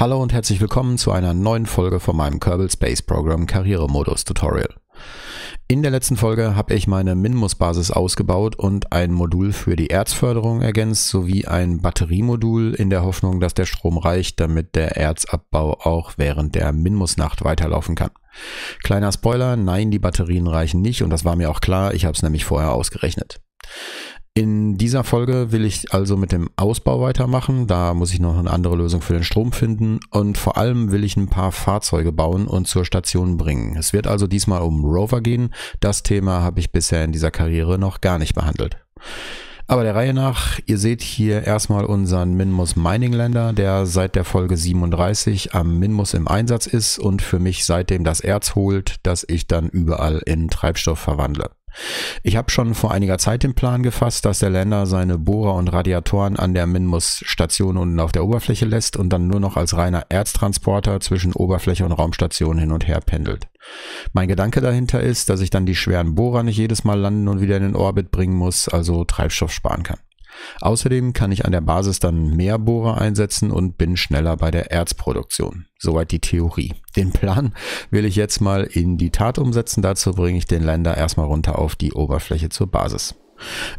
Hallo und herzlich willkommen zu einer neuen Folge von meinem Kerbal Space Program Karrieremodus Tutorial. In der letzten Folge habe ich meine Minmus-Basis ausgebaut und ein Modul für die Erzförderung ergänzt, sowie ein Batteriemodul in der Hoffnung, dass der Strom reicht, damit der Erzabbau auch während der Minmus-Nacht weiterlaufen kann. Kleiner Spoiler, nein, die Batterien reichen nicht und das war mir auch klar, ich habe es nämlich vorher ausgerechnet. In dieser Folge will ich also mit dem Ausbau weitermachen. Da muss ich noch eine andere Lösung für den Strom finden. Und vor allem will ich ein paar Fahrzeuge bauen und zur Station bringen. Es wird also diesmal um Rover gehen. Das Thema habe ich bisher in dieser Karriere noch gar nicht behandelt. Aber der Reihe nach, ihr seht hier erstmal unseren Minmus Mining Lander, der seit der Folge 37 am Minmus im Einsatz ist und für mich seitdem das Erz holt, das ich dann überall in Treibstoff verwandle. Ich habe schon vor einiger Zeit den Plan gefasst, dass der Lander seine Bohrer und Radiatoren an der Minmus-Station unten auf der Oberfläche lässt und dann nur noch als reiner Erztransporter zwischen Oberfläche und Raumstation hin und her pendelt. Mein Gedanke dahinter ist, dass ich dann die schweren Bohrer nicht jedes Mal landen und wieder in den Orbit bringen muss, also Treibstoff sparen kann. Außerdem kann ich an der Basis dann mehr Bohrer einsetzen und bin schneller bei der Erzproduktion. Soweit die Theorie. Den Plan will ich jetzt mal in die Tat umsetzen. Dazu bringe ich den Länder erstmal runter auf die Oberfläche zur Basis.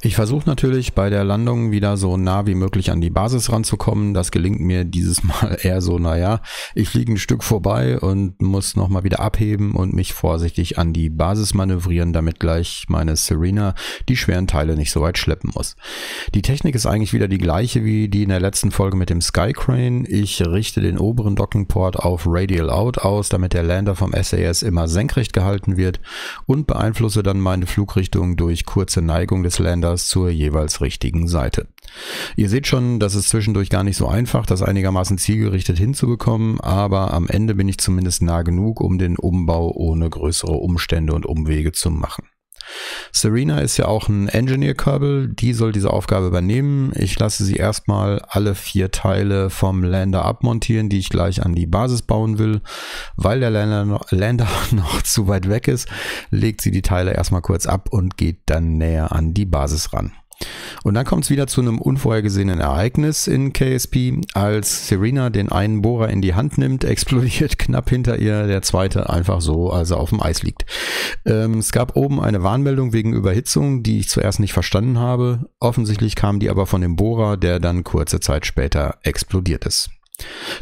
Ich versuche natürlich bei der Landung wieder so nah wie möglich an die Basis ranzukommen. Das gelingt mir dieses Mal eher so, naja, ich fliege ein Stück vorbei und muss nochmal wieder abheben und mich vorsichtig an die Basis manövrieren, damit gleich meine Serena die schweren Teile nicht so weit schleppen muss. Die Technik ist eigentlich wieder die gleiche wie die in der letzten Folge mit dem Skycrane. Ich richte den oberen Dockingport auf Radial Out aus, damit der Lander vom SAS immer senkrecht gehalten wird und beeinflusse dann meine Flugrichtung durch kurze Neigung des des Landers zur jeweils richtigen Seite. Ihr seht schon, das ist zwischendurch gar nicht so einfach, das einigermaßen zielgerichtet hinzubekommen, aber am Ende bin ich zumindest nah genug, um den Umbau ohne größere Umstände und Umwege zu machen. Serena ist ja auch ein Engineer-Kabel, die soll diese Aufgabe übernehmen. Ich lasse sie erstmal alle vier Teile vom Lander abmontieren, die ich gleich an die Basis bauen will. Weil der Lander noch, Lander noch zu weit weg ist, legt sie die Teile erstmal kurz ab und geht dann näher an die Basis ran. Und dann kommt es wieder zu einem unvorhergesehenen Ereignis in KSP. Als Serena den einen Bohrer in die Hand nimmt, explodiert knapp hinter ihr der zweite einfach so, als er auf dem Eis liegt. Ähm, es gab oben eine Warnmeldung wegen Überhitzung, die ich zuerst nicht verstanden habe. Offensichtlich kam die aber von dem Bohrer, der dann kurze Zeit später explodiert ist.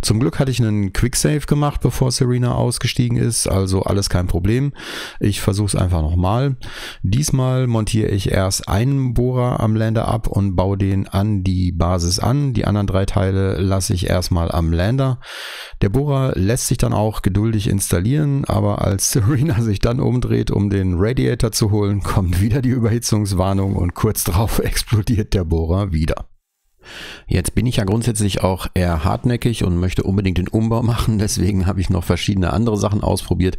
Zum Glück hatte ich einen Quicksave gemacht, bevor Serena ausgestiegen ist, also alles kein Problem. Ich versuche es einfach nochmal. Diesmal montiere ich erst einen Bohrer am Lander ab und baue den an die Basis an. Die anderen drei Teile lasse ich erstmal am Lander. Der Bohrer lässt sich dann auch geduldig installieren, aber als Serena sich dann umdreht, um den Radiator zu holen, kommt wieder die Überhitzungswarnung und kurz darauf explodiert der Bohrer wieder. Jetzt bin ich ja grundsätzlich auch eher hartnäckig und möchte unbedingt den Umbau machen, deswegen habe ich noch verschiedene andere Sachen ausprobiert,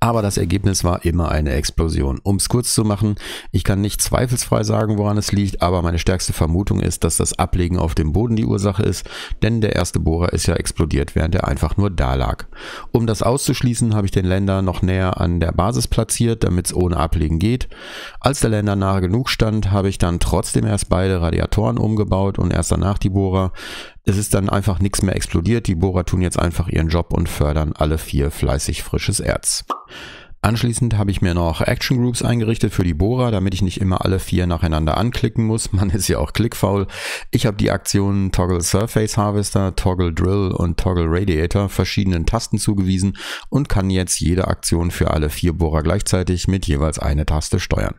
aber das Ergebnis war immer eine Explosion. Um es kurz zu machen, ich kann nicht zweifelsfrei sagen, woran es liegt, aber meine stärkste Vermutung ist, dass das Ablegen auf dem Boden die Ursache ist, denn der erste Bohrer ist ja explodiert, während er einfach nur da lag. Um das auszuschließen, habe ich den Länder noch näher an der Basis platziert, damit es ohne Ablegen geht. Als der Länder nahe genug stand, habe ich dann trotzdem erst beide Radiatoren umgebaut und erst danach die Bohrer. Es ist dann einfach nichts mehr explodiert. Die Bohrer tun jetzt einfach ihren Job und fördern alle vier fleißig frisches Erz. Anschließend habe ich mir noch Action Groups eingerichtet für die Bohrer, damit ich nicht immer alle vier nacheinander anklicken muss. Man ist ja auch klickfaul. Ich habe die Aktionen Toggle Surface Harvester, Toggle Drill und Toggle Radiator verschiedenen Tasten zugewiesen und kann jetzt jede Aktion für alle vier Bohrer gleichzeitig mit jeweils eine Taste steuern.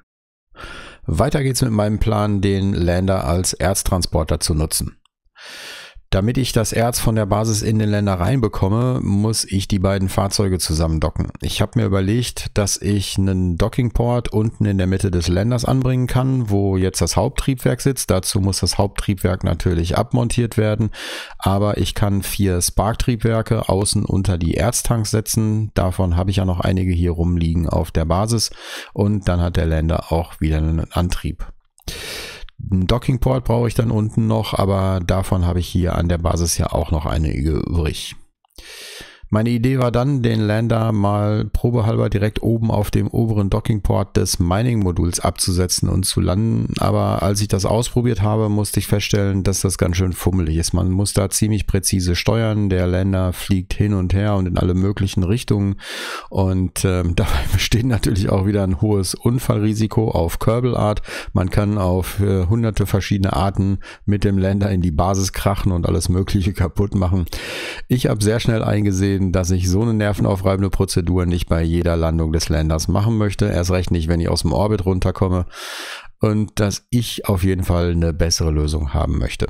Weiter geht's mit meinem Plan, den Lander als Erztransporter zu nutzen. Damit ich das Erz von der Basis in den Länder reinbekomme, muss ich die beiden Fahrzeuge zusammen docken. Ich habe mir überlegt, dass ich einen Dockingport unten in der Mitte des Länders anbringen kann, wo jetzt das Haupttriebwerk sitzt. Dazu muss das Haupttriebwerk natürlich abmontiert werden, aber ich kann vier Spark-Triebwerke außen unter die Erztanks setzen. Davon habe ich ja noch einige hier rumliegen auf der Basis und dann hat der Länder auch wieder einen Antrieb. Ein Dockingport brauche ich dann unten noch, aber davon habe ich hier an der Basis ja auch noch einige übrig. Meine Idee war dann, den Lander mal probehalber direkt oben auf dem oberen Dockingport des Mining-Moduls abzusetzen und zu landen. Aber als ich das ausprobiert habe, musste ich feststellen, dass das ganz schön fummelig ist. Man muss da ziemlich präzise steuern. Der Lander fliegt hin und her und in alle möglichen Richtungen. Und ähm, dabei besteht natürlich auch wieder ein hohes Unfallrisiko auf Kerbal-Art. Man kann auf äh, hunderte verschiedene Arten mit dem Lander in die Basis krachen und alles Mögliche kaputt machen. Ich habe sehr schnell eingesehen, zugeben, dass ich so eine nervenaufreibende Prozedur nicht bei jeder Landung des Landers machen möchte. Erst recht nicht, wenn ich aus dem Orbit runterkomme. Und dass ich auf jeden Fall eine bessere Lösung haben möchte.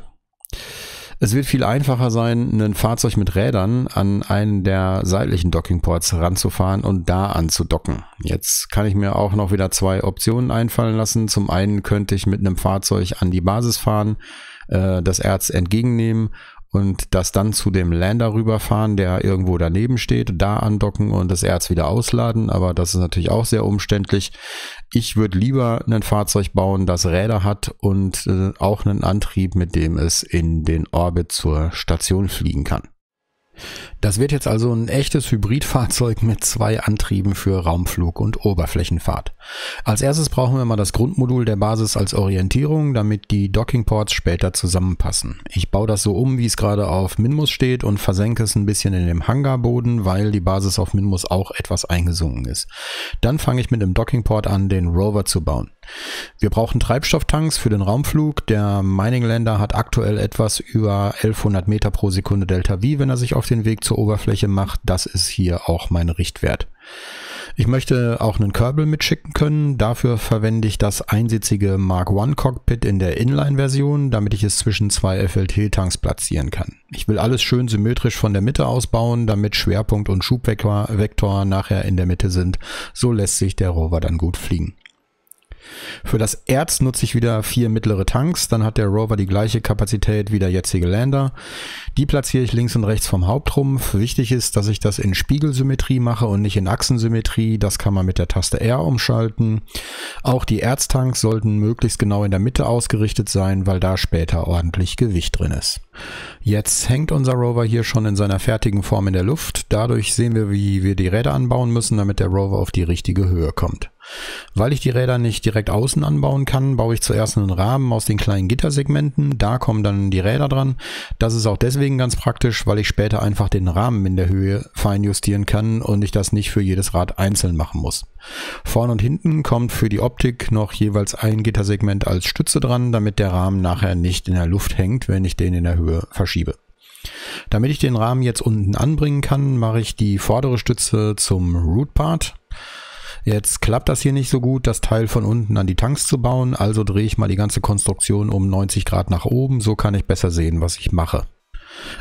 Es wird viel einfacher sein, ein Fahrzeug mit Rädern an einen der seitlichen Dockingports ranzufahren und da anzudocken. Jetzt kann ich mir auch noch wieder zwei Optionen einfallen lassen. Zum einen könnte ich mit einem Fahrzeug an die Basis fahren, äh, das Erz entgegennehmen und das dann zu dem Lander rüberfahren, der irgendwo daneben steht, da andocken und das Erz wieder ausladen. Aber das ist natürlich auch sehr umständlich. Ich würde lieber ein Fahrzeug bauen, das Räder hat und äh, auch einen Antrieb, mit dem es in den Orbit zur Station fliegen kann. Das wird jetzt also ein echtes Hybridfahrzeug mit zwei Antrieben für Raumflug und Oberflächenfahrt. Als erstes brauchen wir mal das Grundmodul der Basis als Orientierung, damit die Dockingports später zusammenpassen. Ich baue das so um, wie es gerade auf Minmus steht und versenke es ein bisschen in dem Hangarboden, weil die Basis auf Minmus auch etwas eingesunken ist. Dann fange ich mit dem Dockingport an, den Rover zu bauen. Wir brauchen Treibstofftanks für den Raumflug. Der Mining Lander hat aktuell etwas über 1100 Meter pro Sekunde Delta V, wenn er sich auf den Weg zur Oberfläche macht. Das ist hier auch mein Richtwert. Ich möchte auch einen Kerbal mitschicken können. Dafür verwende ich das einsitzige Mark I Cockpit in der Inline-Version, damit ich es zwischen zwei FLT-Tanks platzieren kann. Ich will alles schön symmetrisch von der Mitte ausbauen, damit Schwerpunkt und Schubvektor nachher in der Mitte sind. So lässt sich der Rover dann gut fliegen. Für das Erz nutze ich wieder vier mittlere Tanks, dann hat der Rover die gleiche Kapazität wie der jetzige Lander. Die platziere ich links und rechts vom Hauptrumpf. Wichtig ist, dass ich das in Spiegelsymmetrie mache und nicht in Achsensymmetrie. Das kann man mit der Taste R umschalten. Auch die Erztanks sollten möglichst genau in der Mitte ausgerichtet sein, weil da später ordentlich Gewicht drin ist. Jetzt hängt unser Rover hier schon in seiner fertigen Form in der Luft. Dadurch sehen wir, wie wir die Räder anbauen müssen, damit der Rover auf die richtige Höhe kommt. Weil ich die Räder nicht direkt außen anbauen kann, baue ich zuerst einen Rahmen aus den kleinen Gittersegmenten. Da kommen dann die Räder dran. Das ist auch deswegen ganz praktisch, weil ich später einfach den Rahmen in der Höhe fein justieren kann und ich das nicht für jedes Rad einzeln machen muss. Vorn und hinten kommt für die Optik noch jeweils ein Gittersegment als Stütze dran, damit der Rahmen nachher nicht in der Luft hängt, wenn ich den in der Höhe verschiebe. Damit ich den Rahmen jetzt unten anbringen kann, mache ich die vordere Stütze zum Root Part. Jetzt klappt das hier nicht so gut, das Teil von unten an die Tanks zu bauen, also drehe ich mal die ganze Konstruktion um 90 Grad nach oben, so kann ich besser sehen, was ich mache.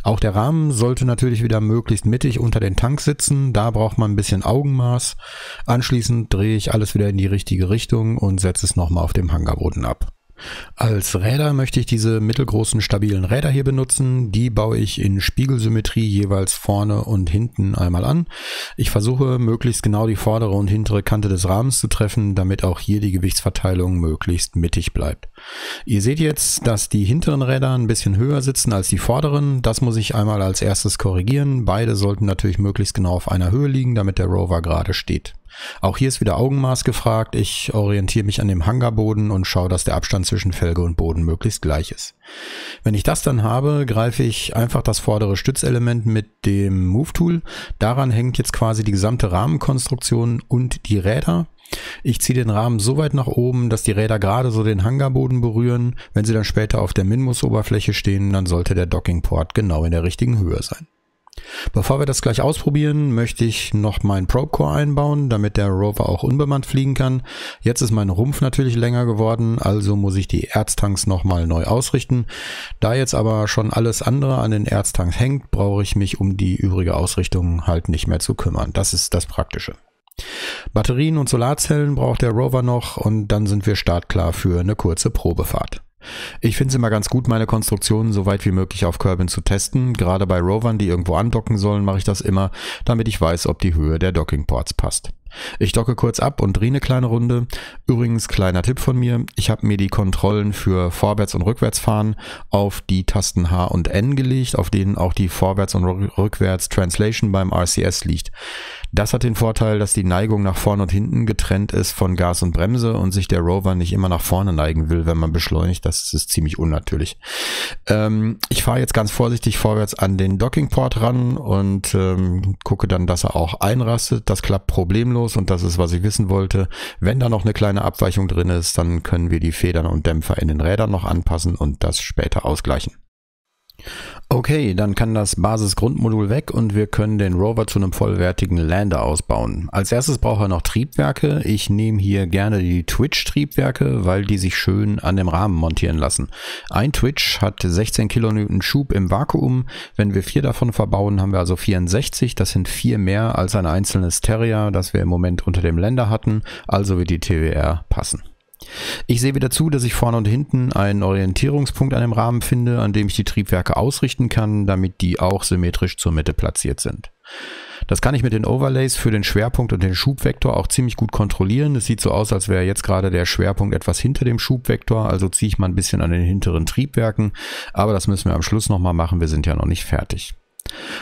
Auch der Rahmen sollte natürlich wieder möglichst mittig unter den Tanks sitzen, da braucht man ein bisschen Augenmaß. Anschließend drehe ich alles wieder in die richtige Richtung und setze es nochmal auf dem Hangarboden ab. Als Räder möchte ich diese mittelgroßen stabilen Räder hier benutzen. Die baue ich in Spiegelsymmetrie jeweils vorne und hinten einmal an. Ich versuche möglichst genau die vordere und hintere Kante des Rahmens zu treffen, damit auch hier die Gewichtsverteilung möglichst mittig bleibt. Ihr seht jetzt, dass die hinteren Räder ein bisschen höher sitzen als die vorderen. Das muss ich einmal als erstes korrigieren. Beide sollten natürlich möglichst genau auf einer Höhe liegen, damit der Rover gerade steht. Auch hier ist wieder Augenmaß gefragt. Ich orientiere mich an dem Hangarboden und schaue, dass der Abstand zwischen Felge und Boden möglichst gleich ist. Wenn ich das dann habe, greife ich einfach das vordere Stützelement mit dem Move Tool. Daran hängt jetzt quasi die gesamte Rahmenkonstruktion und die Räder. Ich ziehe den Rahmen so weit nach oben, dass die Räder gerade so den Hangarboden berühren. Wenn sie dann später auf der Minmus-Oberfläche stehen, dann sollte der Dockingport genau in der richtigen Höhe sein. Bevor wir das gleich ausprobieren, möchte ich noch meinen Probe Core einbauen, damit der Rover auch unbemannt fliegen kann. Jetzt ist mein Rumpf natürlich länger geworden, also muss ich die Erztanks nochmal neu ausrichten. Da jetzt aber schon alles andere an den Erztanks hängt, brauche ich mich um die übrige Ausrichtung halt nicht mehr zu kümmern. Das ist das Praktische. Batterien und Solarzellen braucht der Rover noch und dann sind wir startklar für eine kurze Probefahrt. Ich finde es immer ganz gut, meine Konstruktionen so weit wie möglich auf Kerbin zu testen. Gerade bei Rovern, die irgendwo andocken sollen, mache ich das immer, damit ich weiß, ob die Höhe der Dockingports passt. Ich docke kurz ab und drehe eine kleine Runde. Übrigens, kleiner Tipp von mir, ich habe mir die Kontrollen für Vorwärts- und Rückwärtsfahren auf die Tasten H und N gelegt, auf denen auch die Vorwärts- und Rückwärts-Translation beim RCS liegt. Das hat den Vorteil, dass die Neigung nach vorne und hinten getrennt ist von Gas und Bremse und sich der Rover nicht immer nach vorne neigen will, wenn man beschleunigt. Das ist ziemlich unnatürlich. Ähm, ich fahre jetzt ganz vorsichtig vorwärts an den Dockingport ran und ähm, gucke dann, dass er auch einrastet. Das klappt problemlos und das ist, was ich wissen wollte. Wenn da noch eine kleine Abweichung drin ist, dann können wir die Federn und Dämpfer in den Rädern noch anpassen und das später ausgleichen. Okay, dann kann das Basisgrundmodul weg und wir können den Rover zu einem vollwertigen Lander ausbauen. Als erstes braucht er noch Triebwerke. Ich nehme hier gerne die Twitch-Triebwerke, weil die sich schön an dem Rahmen montieren lassen. Ein Twitch hat 16 Kilonewton Schub im Vakuum. Wenn wir vier davon verbauen, haben wir also 64. Das sind vier mehr als ein einzelnes Terrier, das wir im Moment unter dem Lander hatten. Also wird die TWR passen. Ich sehe wieder zu, dass ich vorne und hinten einen Orientierungspunkt an dem Rahmen finde, an dem ich die Triebwerke ausrichten kann, damit die auch symmetrisch zur Mitte platziert sind. Das kann ich mit den Overlays für den Schwerpunkt und den Schubvektor auch ziemlich gut kontrollieren. Es sieht so aus, als wäre jetzt gerade der Schwerpunkt etwas hinter dem Schubvektor, also ziehe ich mal ein bisschen an den hinteren Triebwerken, aber das müssen wir am Schluss nochmal machen, wir sind ja noch nicht fertig.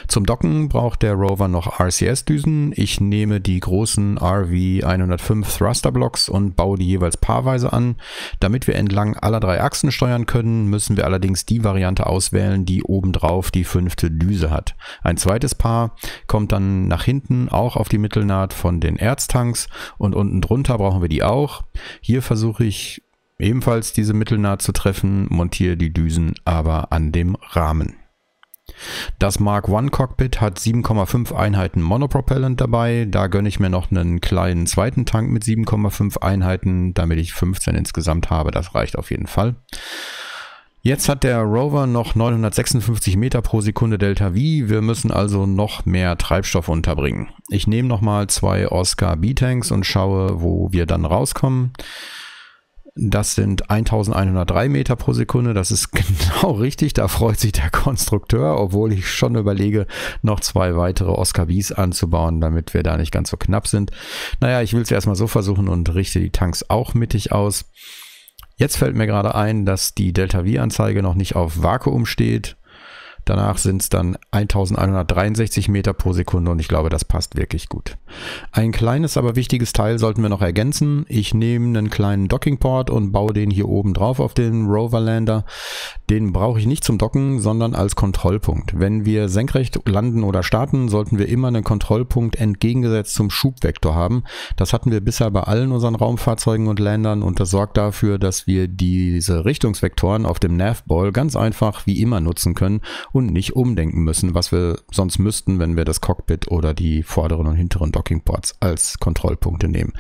Zum Docken braucht der Rover noch RCS-Düsen. Ich nehme die großen RV 105 Thruster Blocks und baue die jeweils paarweise an. Damit wir entlang aller drei Achsen steuern können, müssen wir allerdings die Variante auswählen, die obendrauf die fünfte Düse hat. Ein zweites Paar kommt dann nach hinten auch auf die Mittelnaht von den Erztanks und unten drunter brauchen wir die auch. Hier versuche ich ebenfalls diese Mittelnaht zu treffen, montiere die Düsen aber an dem Rahmen. Das Mark I Cockpit hat 7,5 Einheiten Monopropellant dabei. Da gönne ich mir noch einen kleinen zweiten Tank mit 7,5 Einheiten, damit ich 15 insgesamt habe. Das reicht auf jeden Fall. Jetzt hat der Rover noch 956 Meter pro Sekunde Delta V. Wir müssen also noch mehr Treibstoff unterbringen. Ich nehme nochmal zwei Oscar B-Tanks und schaue, wo wir dann rauskommen. Das sind 1103 Meter pro Sekunde. Das ist genau richtig. Da freut sich der Konstrukteur, obwohl ich schon überlege, noch zwei weitere Oscar Bs anzubauen, damit wir da nicht ganz so knapp sind. Naja, ich will es erstmal so versuchen und richte die Tanks auch mittig aus. Jetzt fällt mir gerade ein, dass die Delta V-Anzeige noch nicht auf Vakuum steht. Danach sind es dann 1163 Meter pro Sekunde und ich glaube, das passt wirklich gut. Ein kleines, aber wichtiges Teil sollten wir noch ergänzen. Ich nehme einen kleinen Dockingport und baue den hier oben drauf auf den Rover Lander. Den brauche ich nicht zum Docken, sondern als Kontrollpunkt. Wenn wir senkrecht landen oder starten, sollten wir immer einen Kontrollpunkt entgegengesetzt zum Schubvektor haben. Das hatten wir bisher bei allen unseren Raumfahrzeugen und Landern und das sorgt dafür, dass wir diese Richtungsvektoren auf dem Navball ganz einfach wie immer nutzen können und nicht umdenken müssen, was wir sonst müssten, wenn wir das Cockpit oder die vorderen und hinteren Dockingports als Kontrollpunkte nehmen.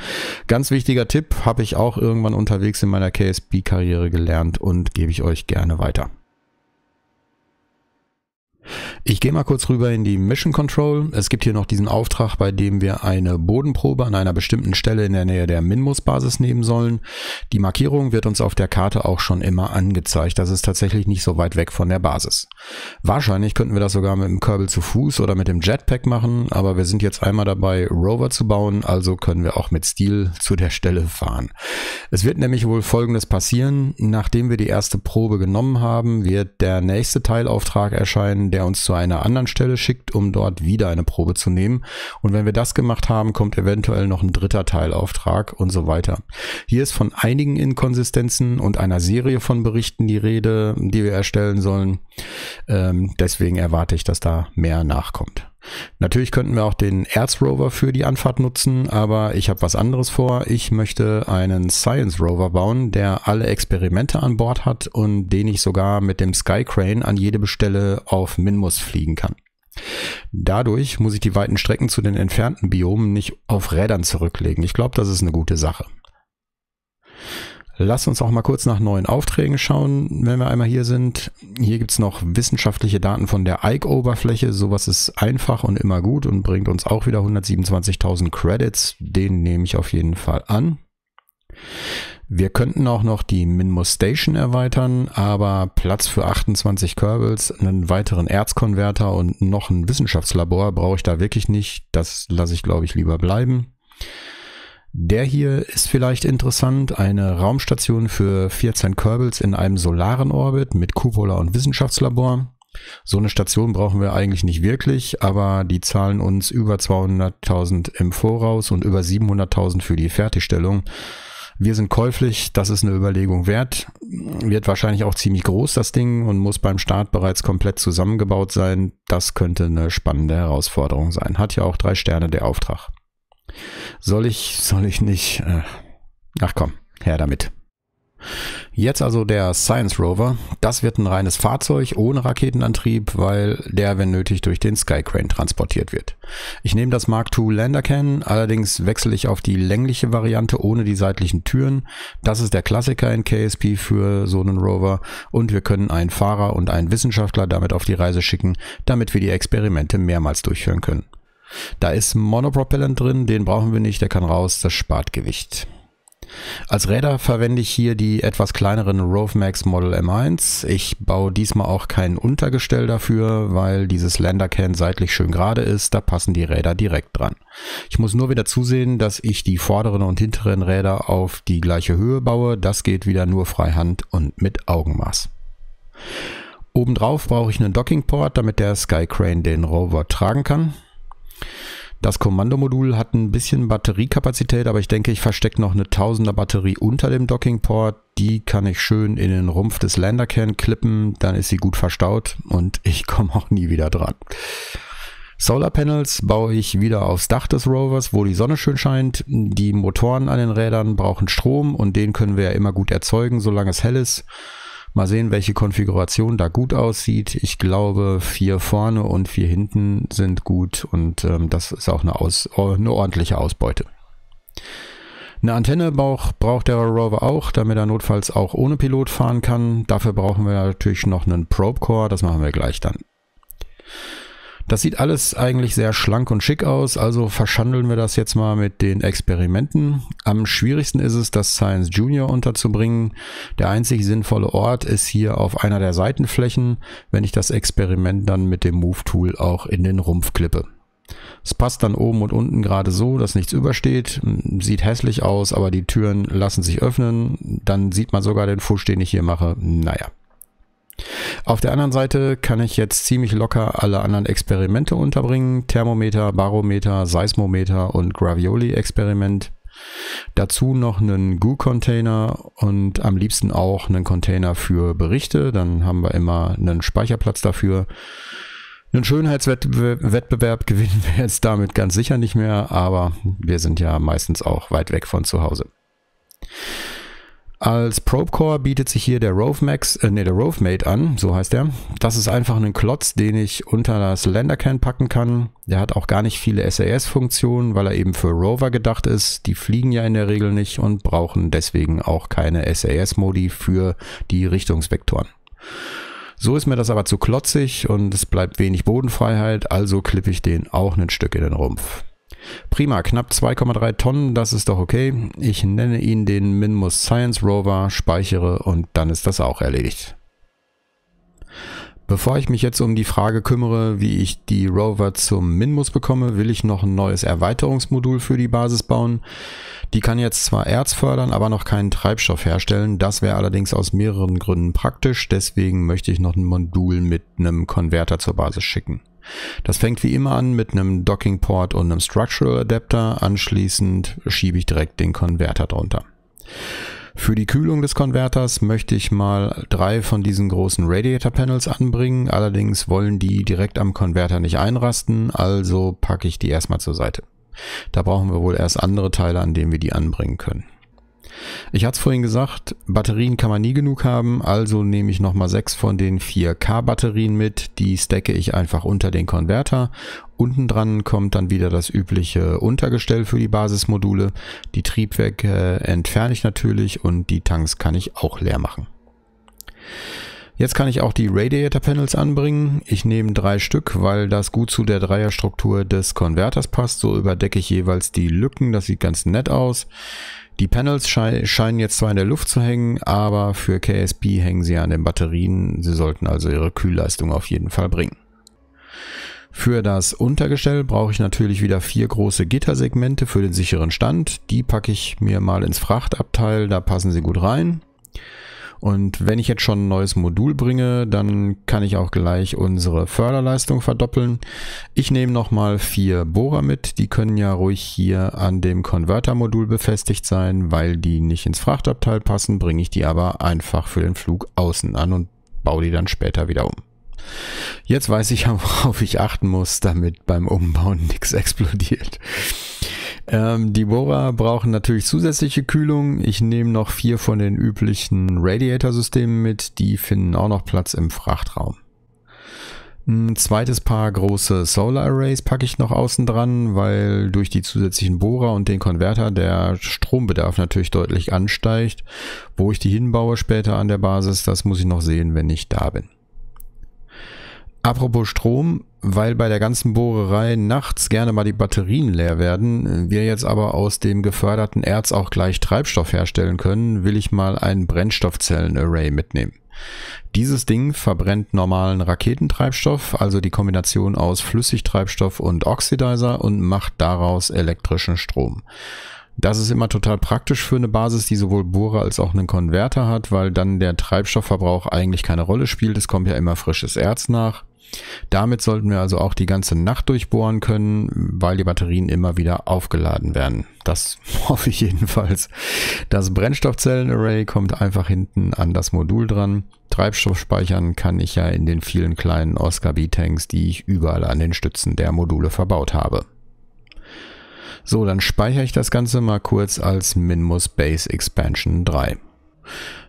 Ganz wichtiger Tipp, habe ich auch irgendwann unterwegs in meiner KSB-Karriere gelernt und gebe ich euch gerne weiter. Ich gehe mal kurz rüber in die Mission Control. Es gibt hier noch diesen Auftrag, bei dem wir eine Bodenprobe an einer bestimmten Stelle in der Nähe der Minmus-Basis nehmen sollen. Die Markierung wird uns auf der Karte auch schon immer angezeigt. Das ist tatsächlich nicht so weit weg von der Basis. Wahrscheinlich könnten wir das sogar mit dem Kerbal zu Fuß oder mit dem Jetpack machen, aber wir sind jetzt einmal dabei, Rover zu bauen, also können wir auch mit Stil zu der Stelle fahren. Es wird nämlich wohl Folgendes passieren. Nachdem wir die erste Probe genommen haben, wird der nächste Teilauftrag erscheinen, der uns zu einer anderen Stelle schickt, um dort wieder eine Probe zu nehmen. Und wenn wir das gemacht haben, kommt eventuell noch ein dritter Teilauftrag und so weiter. Hier ist von einigen Inkonsistenzen und einer Serie von Berichten die Rede, die wir erstellen sollen. Ähm, deswegen erwarte ich, dass da mehr nachkommt. Natürlich könnten wir auch den Erzrover für die Anfahrt nutzen, aber ich habe was anderes vor. Ich möchte einen Science Rover bauen, der alle Experimente an Bord hat und den ich sogar mit dem Skycrane an jede Stelle auf Minmus fliegen kann. Dadurch muss ich die weiten Strecken zu den entfernten Biomen nicht auf Rädern zurücklegen. Ich glaube, das ist eine gute Sache. Lass uns auch mal kurz nach neuen Aufträgen schauen, wenn wir einmal hier sind. Hier gibt's noch wissenschaftliche Daten von der Ike-Oberfläche. Sowas ist einfach und immer gut und bringt uns auch wieder 127.000 Credits. Den nehme ich auf jeden Fall an. Wir könnten auch noch die Minmus Station erweitern, aber Platz für 28 Kerbals, einen weiteren Erzkonverter und noch ein Wissenschaftslabor brauche ich da wirklich nicht. Das lasse ich, glaube ich, lieber bleiben. Der hier ist vielleicht interessant, eine Raumstation für 14 Kerbals in einem solaren Orbit mit Cupola und Wissenschaftslabor. So eine Station brauchen wir eigentlich nicht wirklich, aber die zahlen uns über 200.000 im Voraus und über 700.000 für die Fertigstellung. Wir sind käuflich, das ist eine Überlegung wert. Wird wahrscheinlich auch ziemlich groß, das Ding, und muss beim Start bereits komplett zusammengebaut sein. Das könnte eine spannende Herausforderung sein. Hat ja auch drei Sterne der Auftrag. Soll ich, soll ich nicht? Äh, ach komm, her damit. Jetzt also der Science Rover. Das wird ein reines Fahrzeug ohne Raketenantrieb, weil der, wenn nötig, durch den Skycrane transportiert wird. Ich nehme das Mark II Landercan, allerdings wechsle ich auf die längliche Variante ohne die seitlichen Türen. Das ist der Klassiker in KSP für so einen Rover und wir können einen Fahrer und einen Wissenschaftler damit auf die Reise schicken, damit wir die Experimente mehrmals durchführen können. Da ist Monopropellant drin, den brauchen wir nicht, der kann raus, das spart Gewicht. Als Räder verwende ich hier die etwas kleineren Rovemax Model M1. Ich baue diesmal auch kein Untergestell dafür, weil dieses Landercan seitlich schön gerade ist. Da passen die Räder direkt dran. Ich muss nur wieder zusehen, dass ich die vorderen und hinteren Räder auf die gleiche Höhe baue. Das geht wieder nur freihand und mit Augenmaß. Obendrauf brauche ich einen Dockingport, damit der Skycrane den Rover tragen kann. Das Kommandomodul hat ein bisschen Batteriekapazität, aber ich denke, ich verstecke noch eine Tausender Batterie unter dem Dockingport. Die kann ich schön in den Rumpf des Landercan klippen, dann ist sie gut verstaut und ich komme auch nie wieder dran. Solarpanels baue ich wieder aufs Dach des Rovers, wo die Sonne schön scheint. Die Motoren an den Rädern brauchen Strom und den können wir ja immer gut erzeugen, solange es hell ist. Mal sehen, welche Konfiguration da gut aussieht. Ich glaube, vier vorne und vier hinten sind gut und ähm, das ist auch eine, Aus eine ordentliche Ausbeute. Eine Antenne braucht, braucht der Rover auch, damit er notfalls auch ohne Pilot fahren kann. Dafür brauchen wir natürlich noch einen Probe Core, das machen wir gleich dann. Das sieht alles eigentlich sehr schlank und schick aus, also verschandeln wir das jetzt mal mit den Experimenten. Am schwierigsten ist es, das Science Junior unterzubringen. Der einzig sinnvolle Ort ist hier auf einer der Seitenflächen, wenn ich das Experiment dann mit dem Move Tool auch in den Rumpf klippe. Es passt dann oben und unten gerade so, dass nichts übersteht. Sieht hässlich aus, aber die Türen lassen sich öffnen. Dann sieht man sogar den Fusch, den ich hier mache. Naja. Auf der anderen Seite kann ich jetzt ziemlich locker alle anderen Experimente unterbringen. Thermometer, Barometer, Seismometer und Gravioli-Experiment. Dazu noch einen Goo-Container und am liebsten auch einen Container für Berichte. Dann haben wir immer einen Speicherplatz dafür. Einen Schönheitswettbewerb gewinnen wir jetzt damit ganz sicher nicht mehr, aber wir sind ja meistens auch weit weg von zu Hause. Als Probecore bietet sich hier der Rovemax, äh, nee, der Rovemate an, so heißt der. Das ist einfach ein Klotz, den ich unter das Landercan packen kann. Der hat auch gar nicht viele SAS-Funktionen, weil er eben für Rover gedacht ist. Die fliegen ja in der Regel nicht und brauchen deswegen auch keine SAS-Modi für die Richtungsvektoren. So ist mir das aber zu klotzig und es bleibt wenig Bodenfreiheit, also klippe ich den auch ein Stück in den Rumpf. Prima, knapp 2,3 Tonnen, das ist doch okay. Ich nenne ihn den Minmus Science Rover, speichere und dann ist das auch erledigt. Bevor ich mich jetzt um die Frage kümmere, wie ich die Rover zum Minmus bekomme, will ich noch ein neues Erweiterungsmodul für die Basis bauen. Die kann jetzt zwar Erz fördern, aber noch keinen Treibstoff herstellen. Das wäre allerdings aus mehreren Gründen praktisch, deswegen möchte ich noch ein Modul mit einem Konverter zur Basis schicken. Das fängt wie immer an mit einem Docking Port und einem Structural Adapter. Anschließend schiebe ich direkt den Konverter drunter. Für die Kühlung des Konverters möchte ich mal drei von diesen großen Radiator Panels anbringen. Allerdings wollen die direkt am Konverter nicht einrasten, also packe ich die erstmal zur Seite. Da brauchen wir wohl erst andere Teile, an denen wir die anbringen können. Ich hatte es vorhin gesagt, Batterien kann man nie genug haben, also nehme ich nochmal sechs von den 4K-Batterien mit. Die stecke ich einfach unter den Konverter. Unten dran kommt dann wieder das übliche Untergestell für die Basismodule. Die Triebwerke entferne ich natürlich und die Tanks kann ich auch leer machen. Jetzt kann ich auch die Radiator Panels anbringen. Ich nehme drei Stück, weil das gut zu der Dreierstruktur des Konverters passt. So überdecke ich jeweils die Lücken. Das sieht ganz nett aus. Die Panels schei scheinen jetzt zwar in der Luft zu hängen, aber für KSP hängen sie an den Batterien. Sie sollten also ihre Kühlleistung auf jeden Fall bringen. Für das Untergestell brauche ich natürlich wieder vier große Gittersegmente für den sicheren Stand. Die packe ich mir mal ins Frachtabteil, da passen sie gut rein. Und wenn ich jetzt schon ein neues Modul bringe, dann kann ich auch gleich unsere Förderleistung verdoppeln. Ich nehme nochmal vier Bohrer mit. Die können ja ruhig hier an dem Konvertermodul befestigt sein. Weil die nicht ins Frachtabteil passen, bringe ich die aber einfach für den Flug außen an und baue die dann später wieder um. Jetzt weiß ich, worauf ich achten muss, damit beim Umbauen nichts explodiert. Ähm, die Bohrer brauchen natürlich zusätzliche Kühlung. Ich nehme noch vier von den üblichen Radiator-Systemen mit. Die finden auch noch Platz im Frachtraum. Ein zweites Paar große Solar Arrays packe ich noch außen dran, weil durch die zusätzlichen Bohrer und den Konverter der Strombedarf natürlich deutlich ansteigt. Wo ich die hinbaue später an der Basis, das muss ich noch sehen, wenn ich da bin. Apropos Strom, weil bei der ganzen Bohrerei nachts gerne mal die Batterien leer werden, wir jetzt aber aus dem geförderten Erz auch gleich Treibstoff herstellen können, will ich mal ein Brennstoffzellen-Array mitnehmen. Dieses Ding verbrennt normalen Raketentreibstoff, also die Kombination aus Flüssigtreibstoff und Oxidizer und macht daraus elektrischen Strom. Das ist immer total praktisch für eine Basis, die sowohl Bohrer als auch einen Konverter hat, weil dann der Treibstoffverbrauch eigentlich keine Rolle spielt. Es kommt ja immer frisches Erz nach. Damit sollten wir also auch die ganze Nacht durchbohren können, weil die Batterien immer wieder aufgeladen werden. Das hoffe ich jedenfalls. Das Brennstoffzellenarray kommt einfach hinten an das Modul dran. Treibstoff speichern kann ich ja in den vielen kleinen Oscar B-Tanks, die ich überall an den Stützen der Module verbaut habe. So, dann speichere ich das Ganze mal kurz als Minmus Base Expansion 3.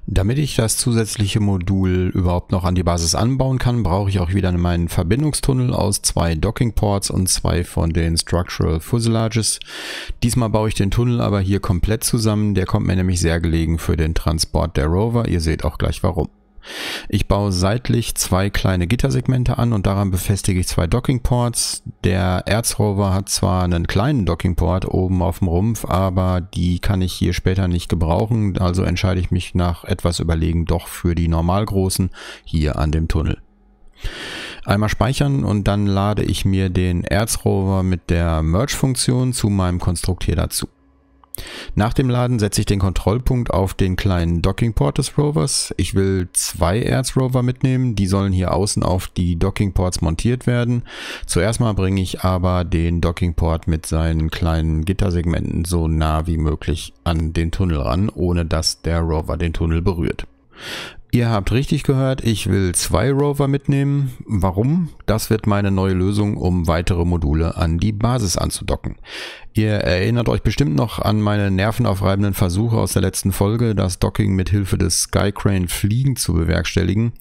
Damit ich das zusätzliche Modul überhaupt noch an die Basis anbauen kann, brauche ich auch wieder meinen Verbindungstunnel aus zwei Docking Ports und zwei von den Structural Fuselages. Diesmal baue ich den Tunnel aber hier komplett zusammen, der kommt mir nämlich sehr gelegen für den Transport der Rover, ihr seht auch gleich warum. Ich baue seitlich zwei kleine Gittersegmente an und daran befestige ich zwei Dockingports. Der Erzrover hat zwar einen kleinen Dockingport oben auf dem Rumpf, aber die kann ich hier später nicht gebrauchen, also entscheide ich mich nach etwas Überlegen doch für die normalgroßen hier an dem Tunnel. Einmal speichern und dann lade ich mir den Erzrover mit der Merge-Funktion zu meinem Konstrukt hier dazu. Nach dem Laden setze ich den Kontrollpunkt auf den kleinen Dockingport des Rovers. Ich will zwei Erzrover mitnehmen, die sollen hier außen auf die Dockingports montiert werden. Zuerst mal bringe ich aber den Dockingport mit seinen kleinen Gittersegmenten so nah wie möglich an den Tunnel ran, ohne dass der Rover den Tunnel berührt. Ihr habt richtig gehört, ich will zwei Rover mitnehmen. Warum? Das wird meine neue Lösung, um weitere Module an die Basis anzudocken. Ihr erinnert euch bestimmt noch an meine nervenaufreibenden Versuche aus der letzten Folge, das Docking mit Hilfe des Skycrane Fliegen zu bewerkstelligen.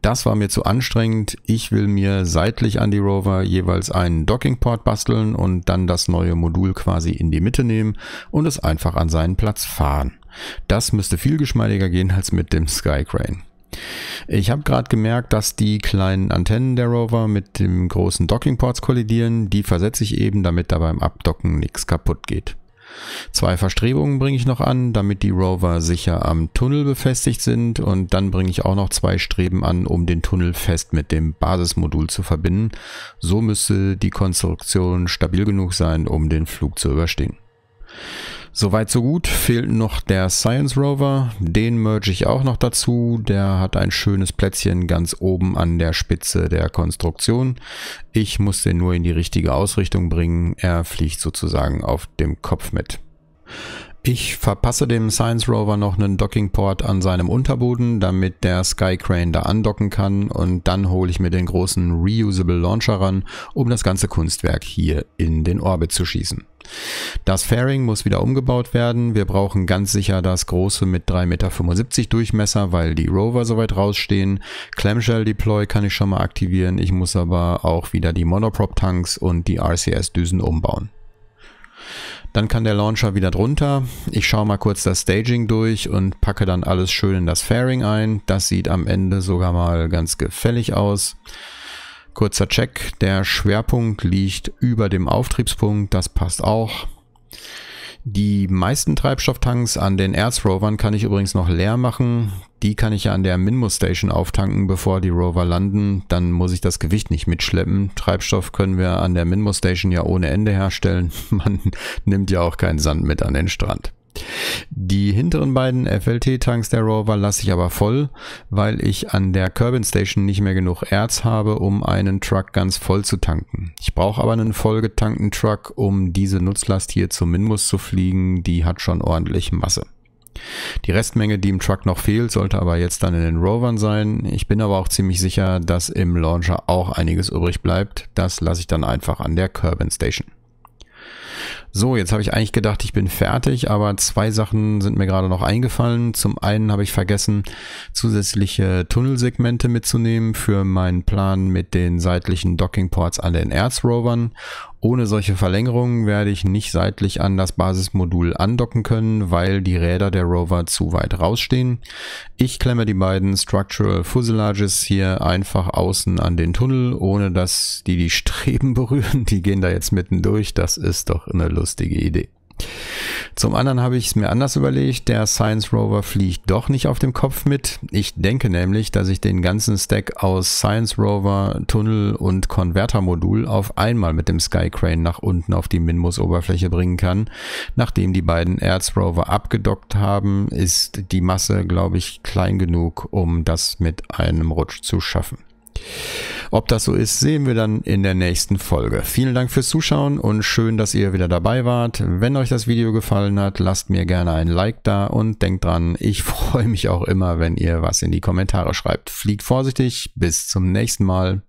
Das war mir zu anstrengend. Ich will mir seitlich an die Rover jeweils einen Dockingport basteln und dann das neue Modul quasi in die Mitte nehmen und es einfach an seinen Platz fahren. Das müsste viel geschmeidiger gehen als mit dem Skycrane. Ich habe gerade gemerkt, dass die kleinen Antennen der Rover mit dem großen Dockingports kollidieren. Die versetze ich eben, damit da beim Abdocken nichts kaputt geht. Zwei Verstrebungen bringe ich noch an, damit die Rover sicher am Tunnel befestigt sind und dann bringe ich auch noch zwei Streben an, um den Tunnel fest mit dem Basismodul zu verbinden. So müsste die Konstruktion stabil genug sein, um den Flug zu überstehen. Soweit so gut. Fehlt noch der Science Rover. Den merge ich auch noch dazu. Der hat ein schönes Plätzchen ganz oben an der Spitze der Konstruktion. Ich muss den nur in die richtige Ausrichtung bringen. Er fliegt sozusagen auf dem Kopf mit. Ich verpasse dem Science Rover noch einen Dockingport an seinem Unterboden, damit der Skycrane da andocken kann und dann hole ich mir den großen Reusable Launcher ran, um das ganze Kunstwerk hier in den Orbit zu schießen. Das Fairing muss wieder umgebaut werden. Wir brauchen ganz sicher das große mit 3,75 Meter Durchmesser, weil die Rover soweit rausstehen. Clamshell Deploy kann ich schon mal aktivieren. Ich muss aber auch wieder die Monoprop Tanks und die RCS Düsen umbauen. Dann kann der Launcher wieder drunter. Ich schaue mal kurz das Staging durch und packe dann alles schön in das Fairing ein. Das sieht am Ende sogar mal ganz gefällig aus. Kurzer Check, der Schwerpunkt liegt über dem Auftriebspunkt, das passt auch. Die meisten Treibstofftanks an den Erzrovern kann ich übrigens noch leer machen. Die kann ich ja an der Minmus Station auftanken, bevor die Rover landen. Dann muss ich das Gewicht nicht mitschleppen. Treibstoff können wir an der Minmus Station ja ohne Ende herstellen. Man nimmt ja auch keinen Sand mit an den Strand. Die hinteren beiden FLT-Tanks der Rover lasse ich aber voll, weil ich an der Kerbin Station nicht mehr genug Erz habe, um einen Truck ganz voll zu tanken. Ich brauche aber einen vollgetankten Truck, um diese Nutzlast hier zum Minmus zu fliegen. Die hat schon ordentlich Masse. Die Restmenge, die im Truck noch fehlt, sollte aber jetzt dann in den Rovern sein. Ich bin aber auch ziemlich sicher, dass im Launcher auch einiges übrig bleibt. Das lasse ich dann einfach an der Kerbin Station. So, jetzt habe ich eigentlich gedacht, ich bin fertig, aber zwei Sachen sind mir gerade noch eingefallen. Zum einen habe ich vergessen, zusätzliche Tunnelsegmente mitzunehmen für meinen Plan mit den seitlichen Dockingports an den Erzrovern ohne solche Verlängerungen werde ich nicht seitlich an das Basismodul andocken können, weil die Räder der Rover zu weit rausstehen. Ich klemme die beiden Structural Fuselages hier einfach außen an den Tunnel, ohne dass die die Streben berühren. Die gehen da jetzt mitten durch. Das ist doch eine lustige Idee. Zum anderen habe ich es mir anders überlegt, der Science Rover fliegt doch nicht auf dem Kopf mit. Ich denke nämlich, dass ich den ganzen Stack aus Science Rover, Tunnel und Konvertermodul auf einmal mit dem Skycrane nach unten auf die Minmus-Oberfläche bringen kann. Nachdem die beiden Erz Rover abgedockt haben, ist die Masse, glaube ich, klein genug, um das mit einem Rutsch zu schaffen. Ob das so ist, sehen wir dann in der nächsten Folge. Vielen Dank fürs Zuschauen und schön, dass ihr wieder dabei wart. Wenn euch das Video gefallen hat, lasst mir gerne ein Like da und denkt dran, ich freue mich auch immer, wenn ihr was in die Kommentare schreibt. Fliegt vorsichtig, bis zum nächsten Mal.